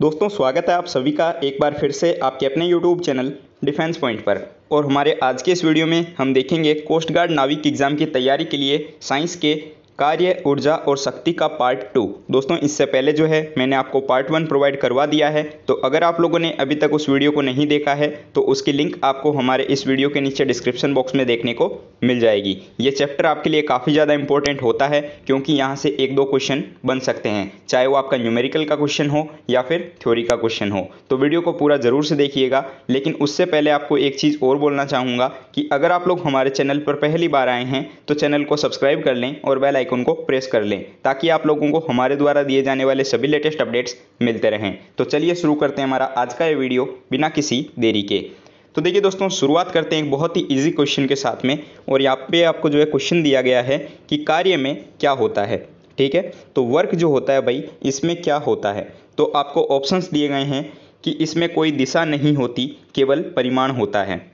दोस्तों, स्वागत है आप सभी का एक बार फिर से आपके अपने YouTube चैनल डिफेंस पॉइंट पर। और हमारे आज के इस वीडियो में हम देखेंगे कोस्ट गार्ड नाविक एग्ज़ाम की तैयारी के लिए साइंस के कार्य, ऊर्जा और शक्ति का पार्ट टू दोस्तों, इससे पहले जो है, मैंने आपको पार्ट वन प्रोवाइड करवा दिया है। तो अगर आप लोगों ने अभी तक उस वीडियो को नहीं देखा है तो उसकी लिंक आपको हमारे इस वीडियो के नीचे डिस्क्रिप्शन बॉक्स में देखने को मिल जाएगी। ये चैप्टर आपके लिए काफ़ी ज़्यादा इंपॉर्टेंट होता है, क्योंकि यहाँ से एक दो क्वेश्चन बन सकते हैं। चाहे वो आपका न्यूमेरिकल का क्वेश्चन हो, या फिर थ्योरी का क्वेश्चन हो। तो वीडियो को पूरा ज़रूर से देखिएगा। लेकिन उससे पहले आपको एक चीज़ और बोलना चाहूँगा कि अगर आप लोग हमारे चैनल पर पहली बार आए हैं तो चैनल को सब्सक्राइब कर लें और बेल आइकन को प्रेस कर लें, ताकि आप लोगों को हमारे द्वारा दिए जाने वाले सभी लेटेस्ट अपडेट्स मिलते रहें। तो चलिए शुरू करते हैं हमारा आज का ये वीडियो बिना किसी देरी के। तो देखिए दोस्तों, शुरुआत करते हैं एक बहुत ही इजी क्वेश्चन के साथ में, और यहाँ पे आपको जो है क्वेश्चन दिया गया है कि कार्य में क्या होता है, ठीक है? तो वर्क जो होता है भाई, इसमें क्या होता है? तो आपको ऑप्शंस दिए गए हैं कि इसमें कोई दिशा नहीं होती, केवल परिमाण होता है।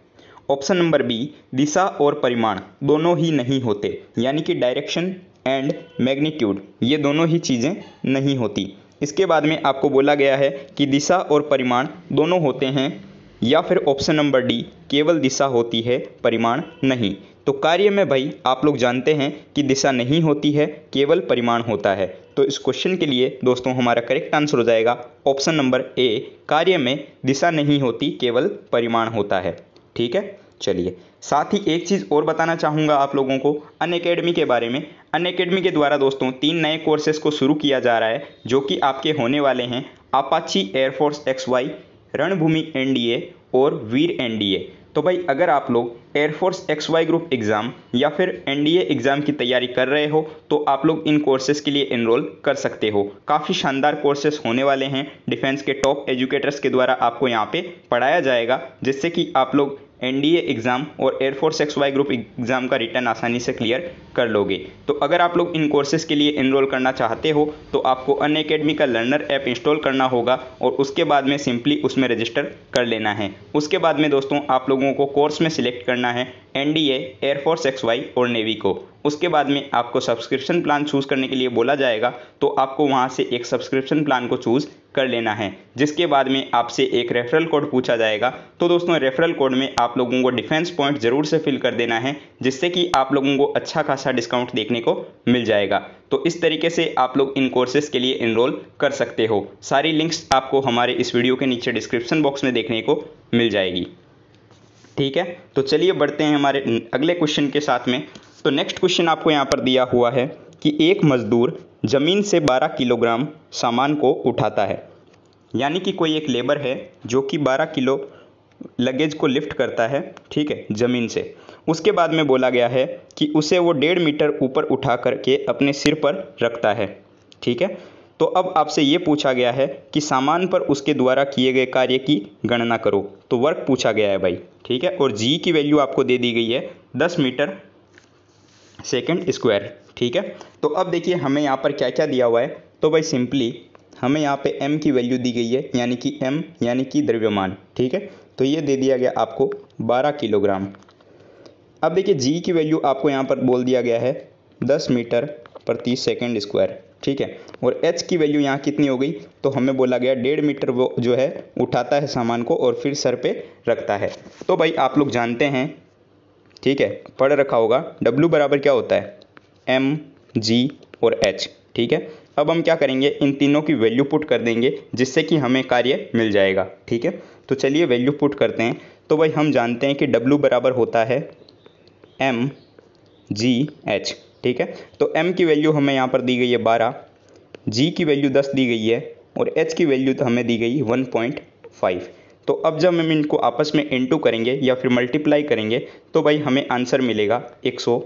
ऑप्शन नंबर बी दिशा और परिमाण दोनों ही नहीं होते, यानी कि डायरेक्शन एंड मैग्नीट्यूड ये दोनों ही चीज़ें नहीं होती। इसके बाद में आपको बोला गया है कि दिशा और परिमाण दोनों होते हैं, या फिर ऑप्शन नंबर डी केवल दिशा होती है, परिमाण नहीं। तो कार्य में भाई, आप लोग जानते हैं कि दिशा नहीं होती है, केवल परिमाण होता है। तो इस क्वेश्चन के लिए, दोस्तों, हमारा करेक्ट आंसर हो जाएगा। ऑप्शन नंबर ए कार्य में दिशा नहीं होती, केवल परिमाण होता है। ठीक है? चलिए। साथ ही एक चीज़ और बताना चाहूँगा आप लोगों को, अन अकेडमी के बारे में। अन अकेडमी के द्वारा दोस्तों, तीन नए कोर्सेज को शुरू किया जा रहा है, जो कि आपके होने वाले हैं Apache air force X Y Ranbhoomi NDA और वीर एनडीए तो भाई, अगर आप लोग air force X Y group exam या फिर एनडीए एग्ज़ाम की तैयारी कर रहे हो तो आप लोग इन कोर्सेज के लिए इनरोल कर सकते हो। काफ़ी शानदार कोर्सेज होने वाले हैं। डिफेंस के टॉप एजुकेटर्स के द्वारा आपको यहाँ पे पढ़ाया जाएगा, जिससे कि आप लोग एनडीए एग्ज़ाम और air force X Y group exam का रिटर्न आसानी से क्लियर कर लोगे। तो अगर आप लोग इन कोर्सेज़ के लिए इनरोल करना चाहते हो तो आपको अन अकेडमी का लर्नर ऐप इंस्टॉल करना होगा और उसके बाद में सिंपली उसमें रजिस्टर कर लेना है। उसके बाद में दोस्तों, आप लोगों को कोर्स में सिलेक्ट करना है NDA air force X Y और नेवी को। उसके बाद में आपको सब्सक्रिप्शन प्लान चूज़ करने के लिए बोला जाएगा तो आपको वहाँ से एक सब्सक्रिप्शन प्लान को चूज़ कर लेना है। जिसके बाद में आपसे एक रेफरल कोड पूछा जाएगा। तो दोस्तों रेफरल कोड में आप लोगों को डिफेंस पॉइंट ज़रूर से फिल कर देना है, जिससे कि आप लोगों को अच्छा खासा डिस्काउंट देखने को मिल जाएगा। तो इस तरीके से आप लोग इन कोर्सेज के लिए इनरोल कर सकते हो। सारी लिंक्स आपको हमारे इस वीडियो के नीचे डिस्क्रिप्शन बॉक्स में देखने को मिल जाएगी। ठीक है? तो चलिए बढ़ते हैं हमारे अगले क्वेश्चन के साथ में। तो नेक्स्ट क्वेश्चन आपको यहाँ पर दिया हुआ है कि एक मज़दूर ज़मीन से 12 किलोग्राम सामान को उठाता है। यानी कि कोई एक लेबर है जो कि 12 किलो लगेज को लिफ्ट करता है, ठीक है, ज़मीन से। उसके बाद में बोला गया है कि उसे वो डेढ़ मीटर ऊपर उठा करके अपने सिर पर रखता है, ठीक है? तो अब आपसे ये पूछा गया है कि सामान पर उसके द्वारा किए गए कार्य की गणना करो। तो वर्क पूछा गया है भाई, ठीक है? और जी की वैल्यू आपको दे दी गई है दस मीटर सेकेंड स्क्वायर, ठीक है? तो अब देखिए हमें यहाँ पर क्या क्या दिया हुआ है। तो भाई सिंपली हमें यहाँ पे m की वैल्यू दी गई है, यानी कि m, यानी कि द्रव्यमान, ठीक है? तो ये दे दिया गया आपको 12 किलोग्राम। अब देखिए g की वैल्यू आपको यहाँ पर बोल दिया गया है 10 मीटर प्रति सेकेंड स्क्वायर, ठीक है? और h की वैल्यू यहाँ कितनी हो गई? तो हमें बोला गया डेढ़ मीटर वो जो है उठाता है सामान को और फिर सर पे रखता है। तो भाई आप लोग जानते हैं ठीक है, पढ़ रखा होगा। W बराबर क्या होता है? एम जी और एच ठीक है? अब हम क्या करेंगे? इन तीनों की वैल्यू पुट कर देंगे, जिससे कि हमें कार्य मिल जाएगा, ठीक है? तो चलिए वैल्यू पुट करते हैं। तो भाई हम जानते हैं कि W बराबर होता है एम जी एच ठीक है? तो m की वैल्यू हमें यहाँ पर दी गई है बारह, g की वैल्यू दस दी गई है, और h की वैल्यू तो हमें दी गई वन पॉइंट फाइव तो अब जब हम इनको आपस में इंटू करेंगे या फिर मल्टीप्लाई करेंगे तो भाई हमें आंसर मिलेगा एक सौ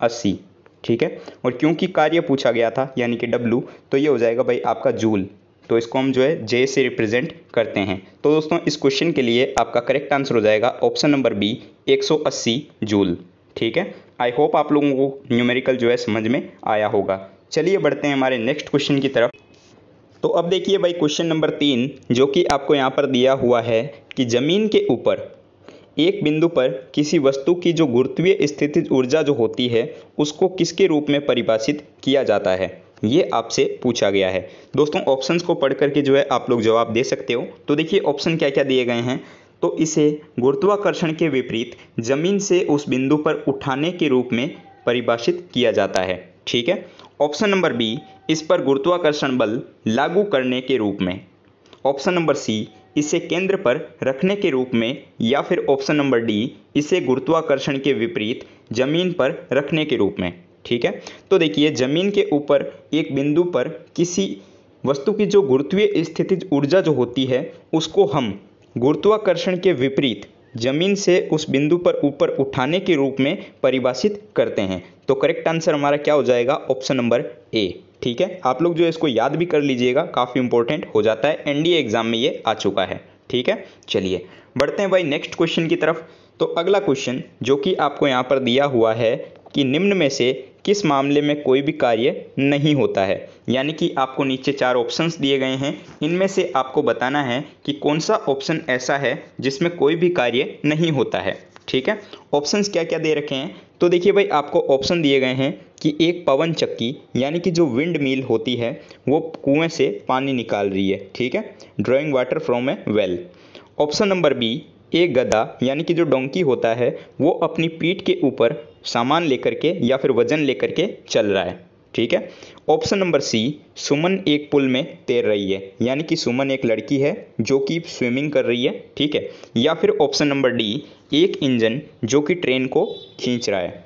अस्सी, ठीक है? और क्योंकि कार्य पूछा गया था, यानी कि डब्लू तो ये हो जाएगा भाई आपका जूल तो इसको हम जो है जे से रिप्रेजेंट करते हैं। तो दोस्तों, इस क्वेश्चन के लिए आपका करेक्ट आंसर हो जाएगा ऑप्शन नंबर बी 180 जूल ठीक है? आई होप आप लोगों को न्यूमेरिकल जो है समझ में आया होगा। चलिए बढ़ते हैं हमारे नेक्स्ट क्वेश्चन की तरफ़। तो अब देखिए भाई क्वेश्चन नंबर तीन, जो कि आपको यहाँ पर दिया हुआ है कि ज़मीन के ऊपर एक बिंदु पर किसी वस्तु की जो गुरुत्वीय स्थिति ऊर्जा जो होती है, उसको किसके रूप में परिभाषित किया जाता है? ये आपसे पूछा गया है। दोस्तों ऑप्शंस को पढ़ करके जो है आप लोग जवाब दे सकते हो। तो देखिए ऑप्शन क्या क्या दिए गए हैं? तो इसे गुरुत्वाकर्षण के विपरीत ज़मीन से उस बिंदु पर उठाने के रूप में परिभाषित किया जाता है। ठीक है? ऑप्शन नंबर बी इस पर गुरुत्वाकर्षण बल लागू करने के रूप में। ऑप्शन नंबर सी, इसे केंद्र पर रखने के रूप में या फिर ऑप्शन नंबर डी, इसे गुरुत्वाकर्षण के विपरीत ज़मीन पर रखने के रूप में। ठीक है? तो देखिए, ज़मीन के ऊपर एक बिंदु पर किसी वस्तु की जो गुरुत्वीय स्थिति ऊर्जा जो होती है, उसको हम गुरुत्वाकर्षण के विपरीत ज़मीन से उस बिंदु पर ऊपर उठाने के रूप में परिभाषित करते हैं। तो करेक्ट आंसर हमारा क्या हो जाएगा? Option number A. ठीक है? आप लोग जो है इसको याद भी कर लीजिएगा, काफ़ी इंपॉर्टेंट हो जाता है। एनडीए एग्ज़ाम में ये आ चुका है, ठीक है? चलिए, बढ़ते हैं भाई नेक्स्ट क्वेश्चन की तरफ़। तो अगला क्वेश्चन जो कि आपको यहाँ पर दिया हुआ है कि निम्न में से किस मामले में कोई भी कार्य नहीं होता है? यानी कि आपको नीचे चार ऑप्शंस दिए गए हैं। इनमें से आपको बताना है कि कौन सा ऑप्शन ऐसा है जिसमें कोई भी कार्य नहीं होता है, ठीक है? ऑप्शंस क्या क्या दे रखे हैं? तो देखिए भाई, आपको ऑप्शन दिए गए हैं कि एक पवन चक्की, यानी कि जो विंड मिल होती है, वो कुएँ से पानी निकाल रही है, ठीक है? Drawing water from a well option number B एक गधा, यानी कि जो डोंकी होता है, वो अपनी पीठ के ऊपर सामान लेकर के या फिर वज़न लेकर के चल रहा है। ठीक है? ऑप्शन नंबर सी सुमन एक पुल में तैर रही है। यानी कि सुमन एक लड़की है जो कि स्विमिंग कर रही है, ठीक है? या फिर ऑप्शन नंबर डी एक इंजन जो कि ट्रेन को खींच रहा है।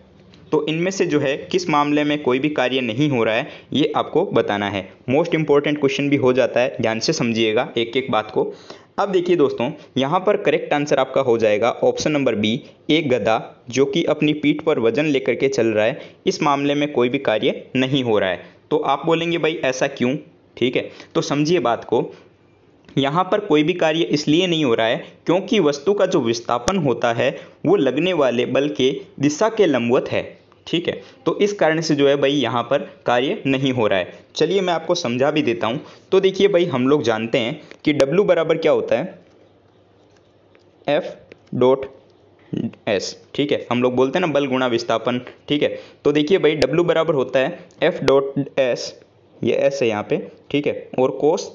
तो इनमें से जो है, किस मामले में कोई भी कार्य नहीं हो रहा है, ये आपको बताना है। मोस्ट इंपॉर्टेंट क्वेश्चन भी हो जाता है, ध्यान से समझिएगा एक एक बात को। अब देखिए दोस्तों, यहाँ पर करेक्ट आंसर आपका हो जाएगा ऑप्शन नंबर बी एक गधा, जो कि अपनी पीठ पर वज़न लेकर के चल रहा है। इस मामले में कोई भी कार्य नहीं हो रहा है। तो आप बोलेंगे, भाई, ऐसा क्यों? ठीक है? तो समझिए बात को। यहाँ पर कोई भी कार्य इसलिए नहीं हो रहा है, क्योंकि वस्तु का जो विस्थापन होता है, वो लगने वाले बल के दिशा के लंबवत है। ठीक है? तो इस कारण से जो है भाई यहाँ पर कार्य नहीं हो रहा है। चलिए मैं आपको समझा भी देता हूँ। तो देखिए भाई, हम लोग जानते हैं कि W बराबर क्या होता है? एफ़ डॉट एस ठीक है? हम लोग बोलते हैं ना, बल गुणा विस्थापन, ठीक है? तो देखिए भाई, W बराबर होता है एफ़ डॉट एस ये एस है यहाँ पे, ठीक है? और कोस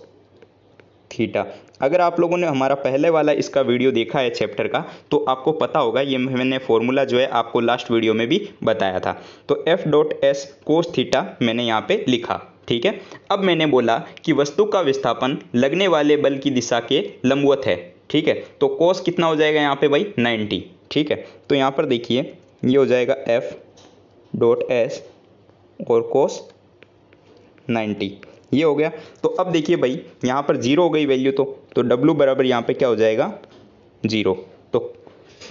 थीटा। अगर आप लोगों ने हमारा पहले वाला इसका वीडियो देखा है चैप्टर का तो आपको पता होगा, ये मैंने फॉर्मूला जो है आपको लास्ट वीडियो में भी बताया था। तो F dot S cos theta मैंने यहाँ पे लिखा, ठीक है? अब मैंने बोला कि वस्तु का विस्थापन लगने वाले बल की दिशा के लंबवत है, ठीक है? तो कोस कितना हो जाएगा यहाँ पे भाई? 90 ठीक है? तो यहाँ पर देखिए, ये हो जाएगा एफ़ डॉट एस और कोस 90 ये हो गया। तो अब देखिए भाई, यहाँ पर ज़ीरो हो गई वैल्यू तो तो डब्लू बराबर यहाँ पे क्या हो जाएगा? ज़ीरो। तो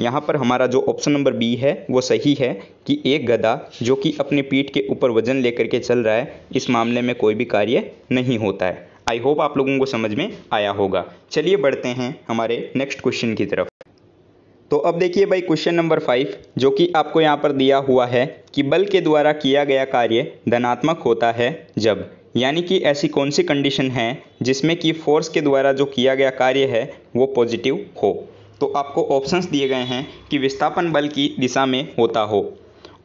यहाँ पर हमारा जो ऑप्शन नंबर बी है, वो सही है कि एक गधा जो कि अपने पीठ के ऊपर वज़न लेकर के चल रहा है, इस मामले में कोई भी कार्य नहीं होता है। आई होप आप लोगों को समझ में आया होगा। चलिए बढ़ते हैं हमारे नेक्स्ट क्वेश्चन की तरफ़। तो अब देखिए भाई क्वेश्चन नंबर फाइव जो कि आपको यहाँ पर दिया हुआ है कि बल के द्वारा किया गया कार्य धनात्मक होता है जब। यानी कि ऐसी कौन सी कंडीशन है जिसमें कि फोर्स के द्वारा जो किया गया कार्य है, वो पॉजिटिव हो? तो आपको ऑप्शंस दिए गए हैं कि विस्थापन बल की दिशा में होता हो।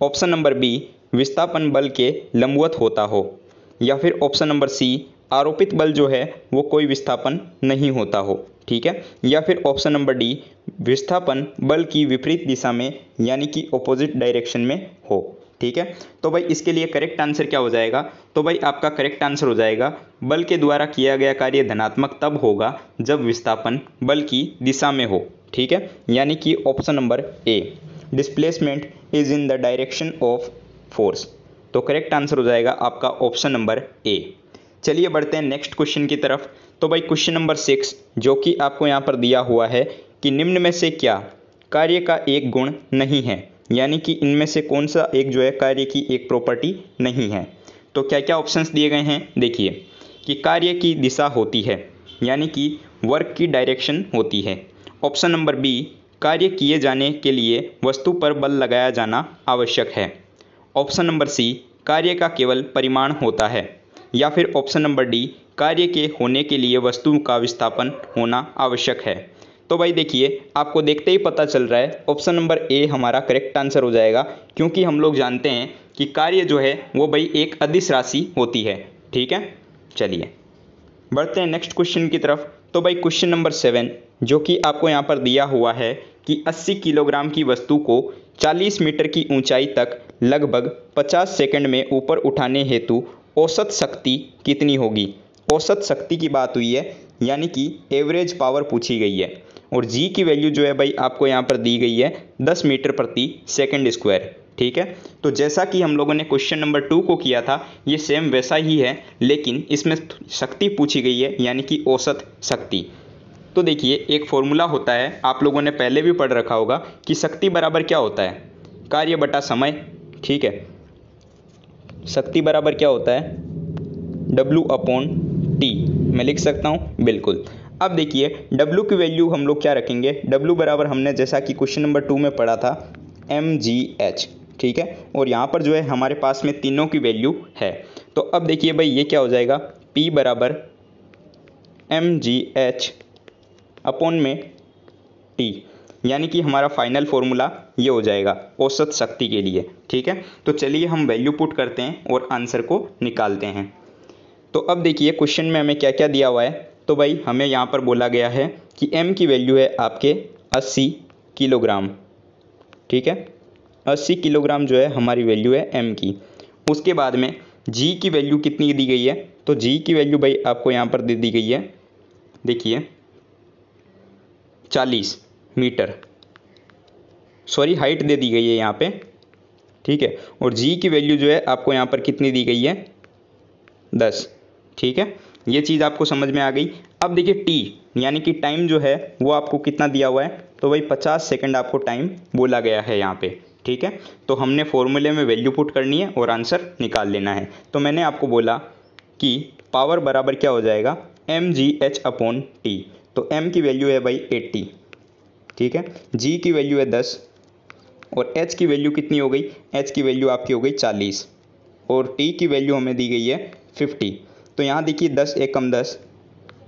ऑप्शन नंबर बी विस्थापन बल के लंबवत होता हो। या फिर ऑप्शन नंबर सी आरोपित बल जो है, वो कोई विस्थापन नहीं होता हो। ठीक है? या फिर ऑप्शन नंबर डी विस्थापन बल की विपरीत दिशा में, यानी कि ऑपोजिट डायरेक्शन में हो। ठीक है? तो भाई इसके लिए करेक्ट आंसर क्या हो जाएगा? तो भाई आपका करेक्ट आंसर हो जाएगा, बल के द्वारा किया गया कार्य धनात्मक तब होगा जब विस्थापन बल की दिशा में हो, ठीक है? यानी कि option number A displacement is in the direction of force तो करेक्ट आंसर हो जाएगा आपका ऑप्शन नंबर ए चलिए बढ़ते हैं नेक्स्ट क्वेश्चन की तरफ़। तो भाई क्वेश्चन नंबर सिक्स जो कि आपको यहाँ पर दिया हुआ है कि निम्न में से क्या? कार्य का एक गुण नहीं है। यानी कि इनमें से कौन सा एक जो है कार्य की एक प्रॉपर्टी नहीं है। तो क्या क्या ऑप्शंस दिए गए हैं? देखिए, कि कार्य की दिशा होती है, यानी कि वर्क की डायरेक्शन होती है। ऑप्शन नंबर बी कार्य किए जाने के लिए वस्तु पर बल लगाया जाना आवश्यक है। ऑप्शन नंबर सी कार्य का केवल परिमाण होता है। या फिर ऑप्शन नंबर डी कार्य के होने के लिए वस्तु का विस्थापन होना आवश्यक है। तो भाई देखिए, आपको देखते ही पता चल रहा है ऑप्शन नंबर ए हमारा करेक्ट आंसर हो जाएगा, क्योंकि हम लोग जानते हैं कि कार्य जो है, वो भाई एक अदिश राशि होती है, ठीक है? चलिए, बढ़ते हैं नेक्स्ट क्वेश्चन की तरफ़। तो भाई क्वेश्चन नंबर सेवन जो कि आपको यहाँ पर दिया हुआ है कि 80 किलोग्राम की वस्तु को 40 मीटर की ऊंचाई तक लगभग 50 सेकंड में ऊपर उठाने हेतु औसत शक्ति कितनी होगी? औसत शक्ति की बात हुई है, यानी कि एवरेज पावर पूछी गई है। और जी की वैल्यू जो है भाई आपको यहाँ पर दी गई है 10 मीटर प्रति सेकेंड स्क्वायर ठीक है? तो जैसा कि हम लोगों ने क्वेश्चन नंबर टू को किया था, ये सेम वैसा ही है, लेकिन इसमें शक्ति पूछी गई है, यानी कि औसत शक्ति। तो देखिए, एक फॉर्मूला होता है, आप लोगों ने पहले भी पढ़ रखा होगा कि शक्ति बराबर क्या होता है? कार्य बटा समय, ठीक है? शक्ति बराबर क्या होता है? डब्लू अपॉन टी मैं लिख सकता हूँ? बिल्कुल। अब देखिए, W की वैल्यू हम लोग क्या रखेंगे? W बराबर हमने जैसा कि क्वेश्चन नंबर टू में पढ़ा था एम जी एच ठीक है? और यहाँ पर जो है, हमारे पास में तीनों की वैल्यू है। तो अब देखिए भाई, ये क्या हो जाएगा? P बराबर एम जी एच अपॉन में टी यानी कि हमारा फाइनल फॉर्मूला ये हो जाएगा, औसत शक्ति के लिए, ठीक है? तो चलिए हम वैल्यू पुट करते हैं और आंसर को निकालते हैं। तो अब देखिए क्वेश्चन में हमें क्या क्या दिया हुआ है? तो भाई, हमें यहाँ पर बोला गया है कि m की वैल्यू है आपके 80 किलोग्राम ठीक है? 80 किलोग्राम जो है, हमारी वैल्यू है m की। उसके बाद में g की वैल्यू कितनी दी गई है? तो g की वैल्यू भाई, आपको यहाँ पर दे दी गई है, देखिए 40 मीटर। सॉरी हाइट दे दी गई है यहाँ पे, ठीक है? और g की वैल्यू जो है, आपको यहाँ पर कितनी दी गई है? 10 ठीक है? ये चीज़ आपको समझ में आ गई। अब देखिए टी यानी कि टाइम जो है, वो आपको कितना दिया हुआ है? तो भाई पचास सेकंड आपको टाइम बोला गया है यहाँ पे, ठीक है? तो हमने फॉर्मूले में वैल्यू पुट करनी है और आंसर निकाल लेना है। तो मैंने आपको बोला कि पावर बराबर क्या हो जाएगा? M G H upon T तो एम की वैल्यू है भाई एट्टी ठीक है? जी की वैल्यू है दस और एच की वैल्यू कितनी हो गई? एच की वैल्यू आपकी हो गई चालीस और टी की वैल्यू हमें दी गई है फिफ्टी तो यहाँ देखिए दस एक कम दस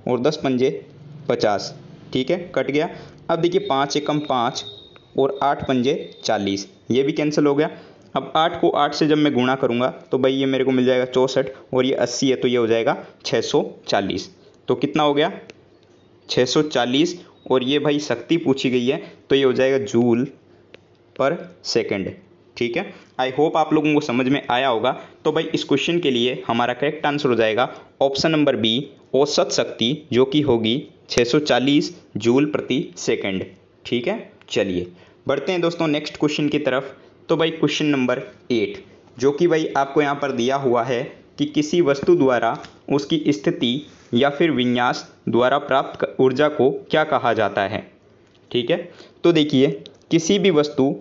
और दस पंजे पचास, ठीक है? कट गया। अब देखिए पाँच एक कम पाँच और आठ पंजे चालीस, ये भी कैंसिल हो गया। अब आठ को आठ से जब मैं गुणा करूँगा तो भाई ये मेरे को मिल जाएगा चौंसठ और ये अस्सी है तो ये हो जाएगा छः सौ चालीस। तो कितना हो गया? छः सौ चालीस और ये भाई शक्ति पूछी गई है तो ये हो जाएगा जूल पर सेकंड। ठीक है? आई होप आप लोगों को समझ में आया होगा। तो भाई, इस क्वेश्चन के लिए हमारा करेक्ट आंसर हो जाएगा ऑप्शन नंबर बी औसत शक्ति, जो कि होगी 640 जूल प्रति सेकंड ठीक है? चलिए, बढ़ते हैं दोस्तों नेक्स्ट क्वेश्चन की तरफ़। तो भाई क्वेश्चन नंबर एट जो कि भाई आपको यहाँ पर दिया हुआ है कि किसी वस्तु द्वारा उसकी स्थिति या फिर विन्यास द्वारा प्राप्त ऊर्जा को क्या कहा जाता है? ठीक है? तो देखिए, किसी भी वस्तु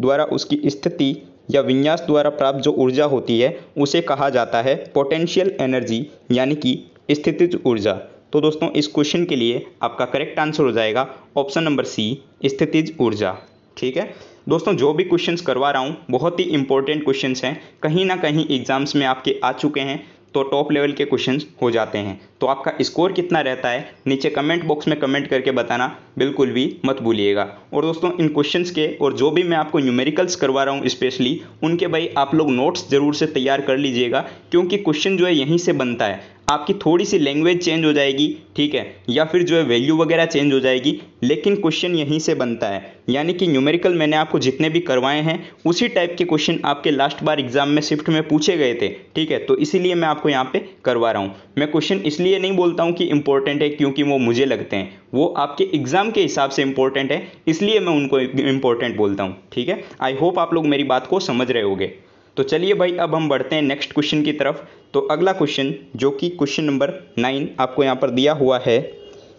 द्वारा उसकी स्थिति या विन्यास द्वारा प्राप्त जो ऊर्जा होती है, उसे कहा जाता है पोटेंशियल एनर्जी यानी कि स्थितिज ऊर्जा। तो दोस्तों, इस क्वेश्चन के लिए आपका करेक्ट आंसर हो जाएगा ऑप्शन नंबर सी स्थितिज ऊर्जा। ठीक है? दोस्तों, जो भी क्वेश्चंस करवा रहा हूँ, बहुत ही इंपॉर्टेंट क्वेश्चंस हैं। कहीं ना कहीं एग्ज़ाम्स में आपके आ चुके हैं। तो टॉप लेवल के क्वेश्चन हो जाते हैं। तो आपका स्कोर कितना रहता है? नीचे कमेंट बॉक्स में कमेंट करके बताना, बिल्कुल भी मत भूलिएगा। और दोस्तों, इन क्वेश्चंस के और जो भी मैं आपको न्यूमेरिकल्स करवा रहा हूँ स्पेशली उनके भाई आप लोग नोट्स ज़रूर से तैयार कर लीजिएगा, क्योंकि क्वेश्चन जो है यहीं से बनता है। आपकी थोड़ी सी लैंग्वेज चेंज हो जाएगी, ठीक है? या फिर जो है वैल्यू वगैरह चेंज हो जाएगी, लेकिन क्वेश्चन यहीं से बनता है। यानी कि न्यूमेरिकल मैंने आपको जितने भी करवाए हैं, उसी टाइप के क्वेश्चन आपके लास्ट बार एग्ज़ाम में शिफ्ट में पूछे गए थे, ठीक है? तो इसीलिए मैं आपको यहाँ पे करवा रहा हूँ। मैं क्वेश्चन इसलिए नहीं बोलता हूँ कि इंपॉर्टेंट है, क्योंकि वो मुझे लगते हैं। वो आपके एग्ज़ाम के हिसाब से इंपॉर्टेंट है, इसलिए मैं उनको इंपॉर्टेंट बोलता हूँ, ठीक है? आई होप आप लोग मेरी बात को समझ रहे होगे। तो चलिए भाई, अब हम बढ़ते हैं नेक्स्ट क्वेश्चन की तरफ़। तो अगला क्वेश्चन जो कि क्वेश्चन नंबर नाइन आपको यहाँ पर दिया हुआ है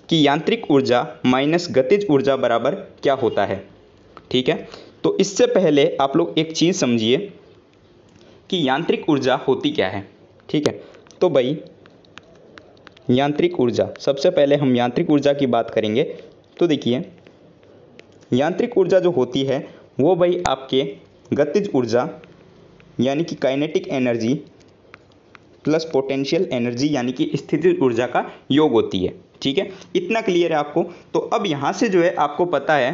कि यांत्रिक ऊर्जा माइनस गतिज ऊर्जा बराबर क्या होता है? ठीक है? तो इससे पहले आप लोग एक चीज़ समझिए कि यांत्रिक ऊर्जा होती क्या है? ठीक है? तो भाई, यांत्रिक ऊर्जा, सबसे पहले हम यांत्रिक ऊर्जा की बात करेंगे। तो देखिए, यांत्रिक ऊर्जा जो होती है, वो भाई आपके गतिज ऊर्जा यानी कि kinetic energy plus potential energy यानी कि स्थिति ऊर्जा का योग होती है। ठीक है? इतना क्लियर है आपको? तो अब यहाँ से जो है आपको पता है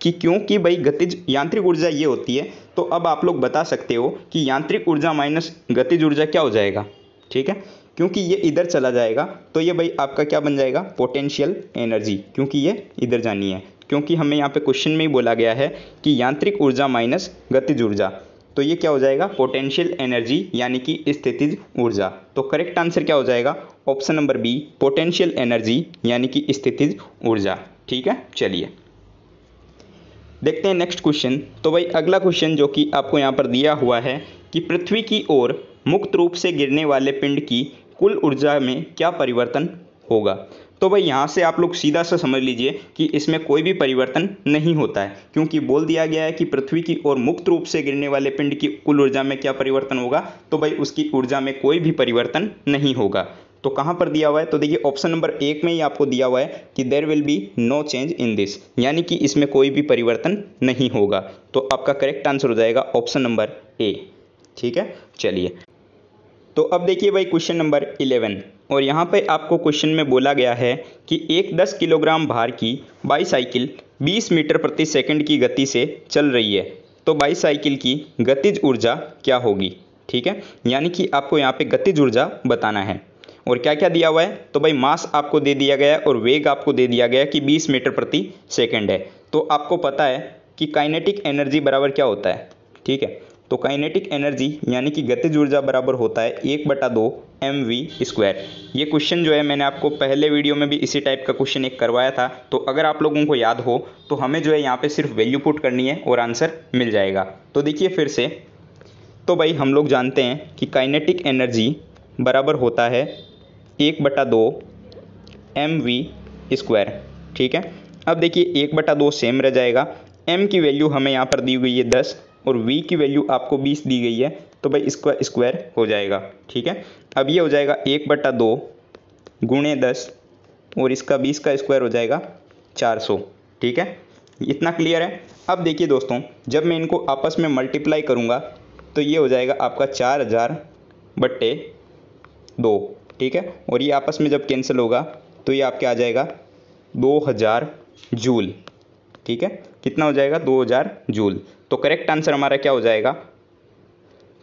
कि क्योंकि भाई गतिज यांत्रिक ऊर्जा ये होती है तो अब आप लोग बता सकते हो कि यांत्रिक ऊर्जा माइनस गतिज ऊर्जा क्या हो जाएगा? ठीक है? क्योंकि ये इधर चला जाएगा तो ये भाई आपका क्या बन जाएगा? पोटेंशियल एनर्जी क्योंकि ये इधर जानी है। क्योंकि हमें यहाँ पे क्वेश्चन में ही बोला गया है कि यांत्रिक ऊर्जा माइनस गतिज ऊर्जा। तो ये क्या हो जाएगा? पोटेंशियल एनर्जी यानी कि स्थितिज ऊर्जा। तो करेक्ट आंसर क्या हो जाएगा? Option number B potential energy यानी कि स्थितिज ऊर्जा। ठीक है? चलिए। देखते हैं नेक्स्ट क्वेश्चन तो भाई अगला क्वेश्चन जो कि आपको यहाँ पर दिया हुआ है कि पृथ्वी की ओर मुक्त रूप से गिरने वाले पिंड की कुल ऊर्जा में क्या परिवर्तन होगा? तो भाई यहाँ से आप लोग सीधा सा समझ लीजिए कि इसमें कोई भी परिवर्तन नहीं होता है, क्योंकि बोल दिया गया है कि पृथ्वी की ओर मुक्त रूप से गिरने वाले पिंड की कुल ऊर्जा में क्या परिवर्तन होगा? तो भाई उसकी ऊर्जा में कोई भी परिवर्तन नहीं होगा। तो कहाँ पर दिया हुआ है? तो देखिए, ऑप्शन नंबर एक में ही आपको दिया हुआ है कि there will be no change in this यानी कि इसमें कोई भी परिवर्तन नहीं होगा। तो आपका करेक्ट आंसर हो जाएगा ऑप्शन नंबर ए ठीक है? चलिए। तो अब देखिए भाई क्वेश्चन नंबर इलेवन और यहाँ पे आपको क्वेश्चन में बोला गया है कि एक 10 किलोग्राम भार की बाईसाइकिल 20 मीटर प्रति सेकंड की गति से चल रही है। तो बाईसाइकिल की गतिज ऊर्जा क्या होगी? ठीक है? यानी कि आपको यहाँ पे गतिज ऊर्जा बताना है। और क्या क्या दिया हुआ है? तो भाई मास आपको दे दिया गया है और वेग आपको दे दिया गया कि 20 मीटर प्रति सेकंड है। तो आपको पता है कि काइनेटिक एनर्जी बराबर क्या होता है? ठीक है? तो काइनेटिक एनर्जी यानी कि गतिज ऊर्जा बराबर होता है एक बटा दो एम वी स्क्वायर ये क्वेश्चन जो है मैंने आपको पहले वीडियो में भी इसी टाइप का क्वेश्चन एक करवाया था। तो अगर आप लोगों को याद हो तो हमें जो है यहाँ पे सिर्फ़ वैल्यू पुट करनी है और आंसर मिल जाएगा। तो देखिए फिर से। तो भाई, हम लोग जानते हैं कि काइनेटिक एनर्जी बराबर होता है एक बटा दो एम वी स्क्वायर ठीक है? अब देखिए, एक बटा दो सेम रह जाएगा। एम की वैल्यू हमें यहाँ पर दी हुई है दस। और v की वैल्यू आपको 20 दी गई है तो भाई इसका स्क्वायर हो जाएगा, ठीक है? अब ये हो जाएगा एक बट्टा दो गुणे दस, और इसका बीस का स्क्वायर हो जाएगा चार सौ, ठीक है? इतना क्लियर है? अब देखिए दोस्तों, जब मैं इनको आपस में मल्टीप्लाई करूँगा तो ये हो जाएगा आपका चार हज़ार बट्टे दो, ठीक है? और ये आपस में जब कैंसिल होगा तो ये आपके आ जाएगा दो हज़ार जूल, ठीक है? कितना हो जाएगा? दो हज़ार जूल। तो करेक्ट आंसर हमारा क्या हो जाएगा?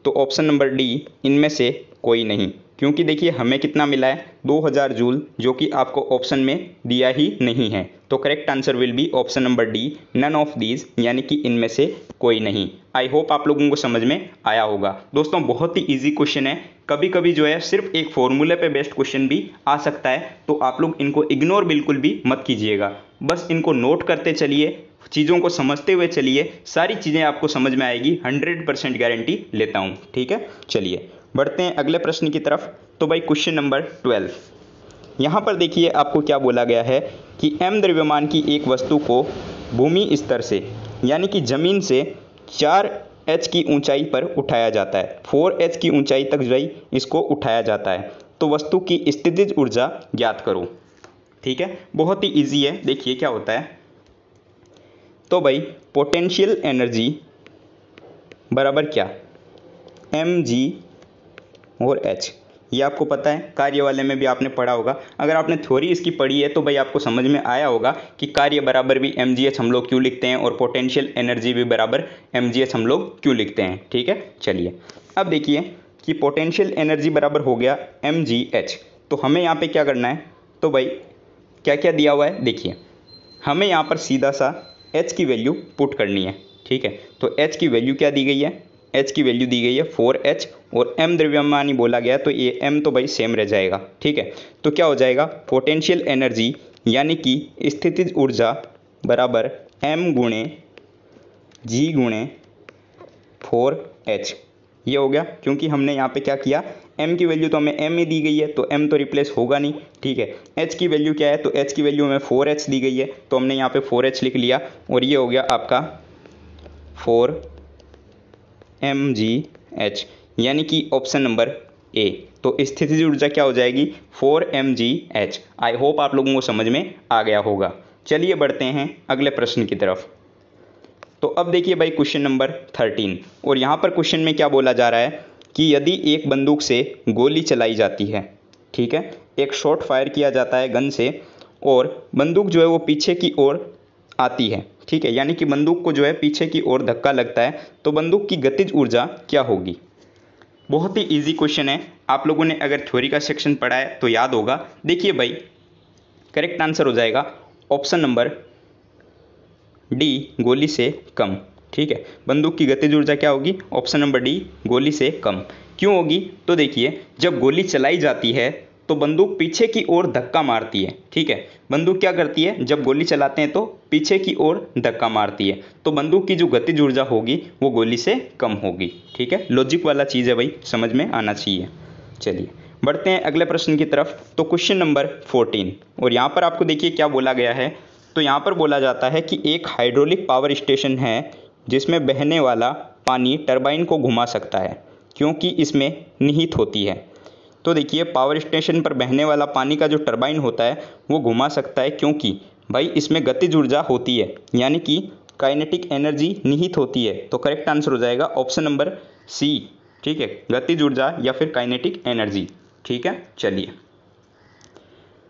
तो ऑप्शन नंबर डी इनमें से कोई नहीं। क्योंकि देखिए, हमें कितना मिला है? 2000 जूल, जो कि आपको ऑप्शन में दिया ही नहीं है। तो correct answer will be option number D none of these यानी कि इनमें से कोई नहीं। आई होप आप लोगों को समझ में आया होगा। दोस्तों, बहुत ही इजी क्वेश्चन है। कभी कभी जो है, सिर्फ़ एक फॉर्मूले पे बेस्ड क्वेश्चन भी आ सकता है। तो आप लोग इनको इग्नोर बिल्कुल भी मत कीजिएगा। बस इनको नोट करते चलिए। चीज़ों को समझते हुए चलिए, सारी चीज़ें आपको समझ में आएगी हंड्रेड परसेंट गारंटी लेता हूँ, ठीक है? चलिए, बढ़ते हैं अगले प्रश्न की तरफ़। तो भाई क्वेश्चन नंबर ट्वेल्व यहाँ पर देखिए आपको क्या बोला गया है कि एम द्रव्यमान की एक वस्तु को भूमि स्तर से, यानी कि ज़मीन से चार एच की ऊंचाई पर उठाया जाता है। फोर एच की ऊंचाई तक जो इसको उठाया जाता है। तो वस्तु की स्थितिज ऊर्जा ज्ञात करो। ठीक है? बहुत ही ईजी है। देखिए क्या होता है। तो भाई पोटेंशियल एनर्जी बराबर क्या? एम जी और एच ये आपको पता है, कार्य वाले में भी आपने पढ़ा होगा। अगर आपने थ्योरी इसकी पढ़ी है तो भाई आपको समझ में आया होगा कि कार्य बराबर भी एम जी एच हम लोग क्यों लिखते हैं और पोटेंशियल एनर्जी भी बराबर एम जी एच हम लोग क्यों लिखते हैं, ठीक है? चलिए, अब देखिए कि पोटेंशियल एनर्जी बराबर हो गया एम जी एच तो हमें यहाँ पे क्या करना है? तो भाई क्या क्या दिया हुआ है? देखिए, हमें यहाँ पर सीधा सा एच की वैल्यू पुट करनी है, ठीक है? तो एच की वैल्यू क्या दी गई है? एच की वैल्यू दी गई है फोर एच और एम द्रव्यमानी बोला गया तो ये एम तो भाई सेम रह जाएगा, ठीक है? तो क्या हो जाएगा? पोटेंशियल एनर्जी यानी कि स्थितिज ऊर्जा बराबर एम गुणे जी गुणे फोर एच ये हो गया, क्योंकि हमने यहाँ पे क्या किया? एम की वैल्यू तो हमें एम में दी गई है तो एम तो रिप्लेस होगा नहीं, ठीक है? एच की वैल्यू क्या है? तो एच की वैल्यू हमें फोर एच दी गई है तो हमने यहाँ पे फोर एच लिख लिया, और ये हो गया आपका फोर एम जी एच यानी कि ऑप्शन नंबर ए तो स्थिति ऊर्जा क्या हो जाएगी? Four M G H I hope आप लोगों को समझ में आ गया होगा। चलिए बढ़ते हैं अगले प्रश्न की तरफ़। तो अब देखिए भाई क्वेश्चन नंबर थर्टीन और यहाँ पर क्वेश्चन में क्या बोला जा रहा है? कि यदि एक बंदूक से गोली चलाई जाती है, ठीक है? एक शॉट फायर किया जाता है गन से, और बंदूक जो है वो पीछे की ओर आती है, ठीक है? यानी कि बंदूक को जो है पीछे की ओर धक्का लगता है तो बंदूक की गतिज ऊर्जा क्या होगी? बहुत ही इजी क्वेश्चन है। आप लोगों ने अगर थ्योरी का सेक्शन पढ़ा है तो याद होगा। देखिए भाई करेक्ट आंसर हो जाएगा। ऑप्शन नंबर डी गोली से कम। ठीक है? बंदूक की गतिज ऊर्जा क्या होगी? ऑप्शन नंबर डी गोली से कम। क्यों होगी? तो देखिए, जब गोली चलाई जाती है तो बंदूक पीछे की ओर धक्का मारती है। ठीक है? बंदूक क्या करती है? जब गोली चलाते हैं तो पीछे की ओर धक्का मारती है। तो बंदूक की जो गतिज ऊर्जा होगी, वो गोली से कम होगी। ठीक है? लॉजिक वाला चीज़ है भाई, समझ में आना चाहिए। चलिए, बढ़ते हैं अगले प्रश्न की तरफ़। तो क्वेश्चन नंबर फोर्टीन और यहाँ पर आपको देखिए क्या बोला गया है। तो यहाँ पर बोला जाता है कि एक हाइड्रोलिक पावर स्टेशन है जिसमें बहने वाला पानी टरबाइन को घुमा सकता है, क्योंकि इसमें निहित होती है। तो देखिए पावर स्टेशन पर बहने वाला पानी का जो टरबाइन होता है, वो घुमा सकता है क्योंकि, भाई, इसमें गतिज ऊर्जा होती है, यानी कि काइनेटिक एनर्जी निहित होती है। तो करेक्ट आंसर हो जाएगा ऑप्शन नंबर सी ठीक है? गतिज ऊर्जा या फिर काइनेटिक एनर्जी ठीक है? चलिए।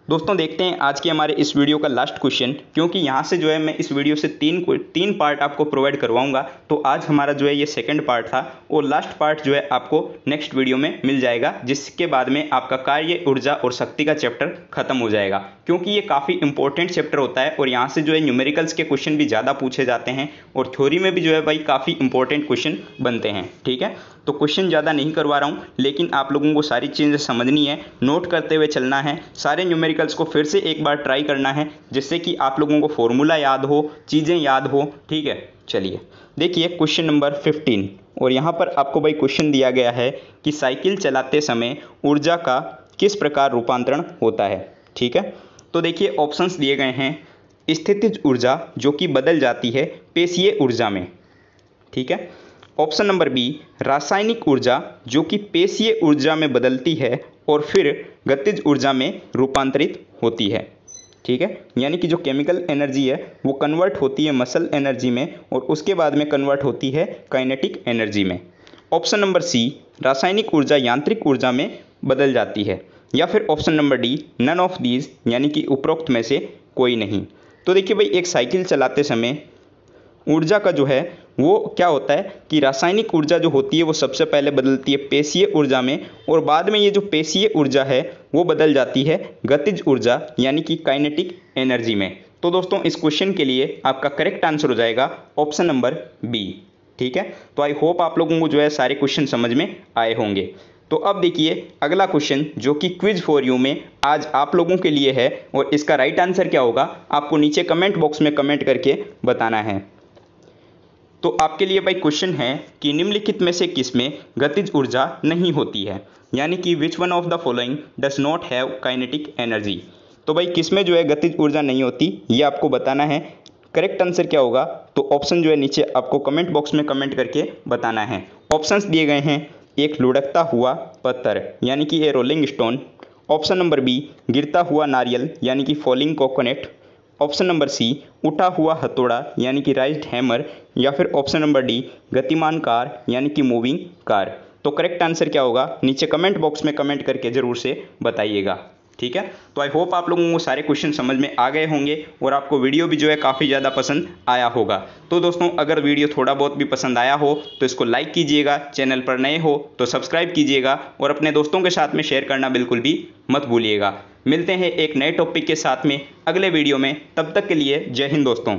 दोस्तों, देखते हैं आज के हमारे इस वीडियो का लास्ट क्वेश्चन क्योंकि यहाँ से जो है मैं इस वीडियो से तीन तीन पार्ट आपको प्रोवाइड करवाऊँगा। तो आज हमारा जो है ये सेकंड पार्ट था और लास्ट पार्ट जो है आपको नेक्स्ट वीडियो में मिल जाएगा, जिसके बाद में आपका कार्य, ऊर्जा और शक्ति का चैप्टर खत्म हो जाएगा। क्योंकि ये काफ़ी इंपॉर्टेंट चैप्टर होता है और यहाँ से जो है न्यूमेरिकल्स के क्वेश्चन भी ज़्यादा पूछे जाते हैं और थ्योरी में भी जो है भाई काफ़ी इंपॉर्टेंट क्वेश्चन बनते हैं, ठीक है? तो क्वेश्चन ज़्यादा नहीं करवा रहा हूँ, लेकिन आप लोगों को सारी चीज़ें समझनी है नोट करते हुए चलना है, सारे न्यूमेरिकल्स को फिर से एक बार ट्राई करना है, जिससे कि आप लोगों को फॉर्मूला याद हो, चीज़ें याद हो, ठीक है? चलिए, देखिए क्वेश्चन नंबर फिफ्टीन और यहाँ पर आपको भाई क्वेश्चन दिया गया है कि साइकिल चलाते समय ऊर्जा का किस प्रकार रूपांतरण होता है, ठीक है? तो देखिए ऑप्शंस दिए गए हैं। स्थितिज ऊर्जा जो कि बदल जाती है पेशीय ऊर्जा में। ठीक है? ऑप्शन नंबर बी रासायनिक ऊर्जा जो कि पेशीय ऊर्जा में बदलती है और फिर गतिज ऊर्जा में रूपांतरित होती है। ठीक है? यानी कि जो केमिकल एनर्जी है, वो कन्वर्ट होती है मसल एनर्जी में और उसके बाद में कन्वर्ट होती है काइनेटिक एनर्जी में। ऑप्शन नंबर सी रासायनिक ऊर्जा यांत्रिक ऊर्जा में बदल जाती है। या फिर option number D none of these यानी कि उपरोक्त में से कोई नहीं। तो देखिए भाई, एक साइकिल चलाते समय ऊर्जा का जो है, वो क्या होता है कि रासायनिक ऊर्जा जो होती है, वो सबसे पहले बदलती है पेशीय ऊर्जा में और बाद में ये जो पेशीय ऊर्जा है, वो बदल जाती है गतिज ऊर्जा, यानी कि काइनेटिक एनर्जी में। तो दोस्तों, इस क्वेश्चन के लिए आपका करेक्ट आंसर हो जाएगा ऑप्शन नंबर बी ठीक है? तो आई होप आप लोगों को जो है सारे क्वेश्चन समझ में आए होंगे। तो अब देखिए अगला क्वेश्चन जो कि क्विज फॉर यू में आज आप लोगों के लिए है और इसका राइट आंसर क्या होगा, आपको नीचे कमेंट बॉक्स में कमेंट करके बताना है। तो आपके लिए भाई क्वेश्चन है कि निम्नलिखित में से किसमें गतिज ऊर्जा नहीं होती है? यानी कि which one of the following does not have kinetic energy तो भाई किसमें जो है गतिज ऊर्जा नहीं होती, ये आपको बताना है। करेक्ट आंसर क्या होगा? तो ऑप्शन जो है नीचे आपको कमेंट बॉक्स में कमेंट करके बताना है। ऑप्शंस दिए गए हैं। एक लुढ़कता हुआ पत्थर, यानी कि a rolling stone option number B गिरता हुआ नारियल, यानी कि falling coconut option number C उठा हुआ हथौड़ा, यानी कि राइज्ड हैमर या फिर ऑप्शन नंबर डी गतिमान कार, यानी कि मूविंग कार तो करेक्ट आंसर क्या होगा? नीचे कमेंट बॉक्स में कमेंट करके ज़रूर से बताइएगा। ठीक है? तो आई होप आप लोगों को सारे क्वेश्चन समझ में आ गए होंगे और आपको वीडियो भी जो है काफ़ी ज़्यादा पसंद आया होगा। तो दोस्तों, अगर वीडियो थोड़ा बहुत भी पसंद आया हो तो इसको लाइक कीजिएगा चैनल पर नए हो तो सब्सक्राइब कीजिएगा और अपने दोस्तों के साथ में शेयर करना बिल्कुल भी मत भूलिएगा। मिलते हैं एक नए टॉपिक के साथ में अगले वीडियो में। तब तक के लिए जय हिंद दोस्तों।